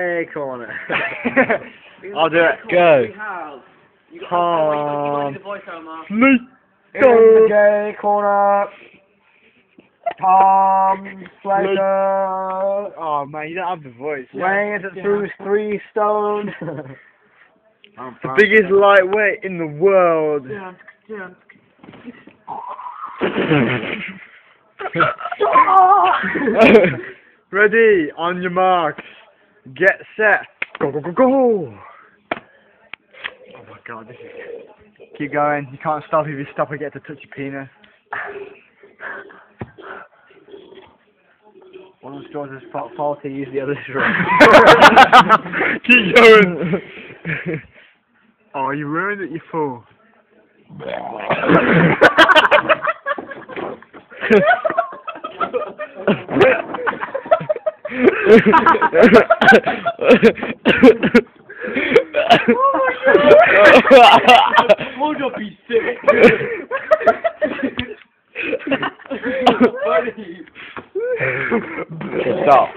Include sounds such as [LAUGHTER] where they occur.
Gay corner. [LAUGHS] [LAUGHS] I'll do it. Go. Tom. Me. In the gay corner. Tom [LAUGHS] Slater. Oh man, you don't have the voice. Weighing it through three stone. The biggest lightweight in the world. Ready, on your marks, get set, go go go go. Oh my god, this is. Keep going. You can't stop. If you stop, I get to touch your penis. One of the straws is fa- faulty, use the other straw. [LAUGHS] Keep going. oh, you ruined it, you fool. [LAUGHS] Mojo be sick. Funny. Stop.